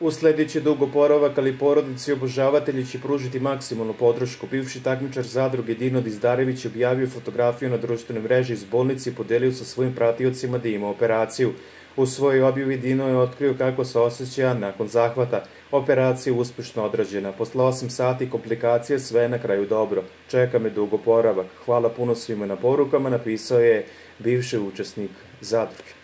Uslediće dugo porovak, ali porodici obožavatelji će pružiti maksimalnu podršku. Bivši takmičar zadruge Dino Dizdarević objavio fotografiju na društvenoj mreži iz bolnici i podelio sa svojim pratiocima da ima operaciju. U svojoj objavi Dino je otkrio kako se osjeća nakon zahvata. Operacija je uspešno odrađena. Posle 8 sati komplikacije sve je na kraju dobro. Čeka me dugo poravak. Hvala puno svima na porukama, napisao je bivši učesnik zadruge.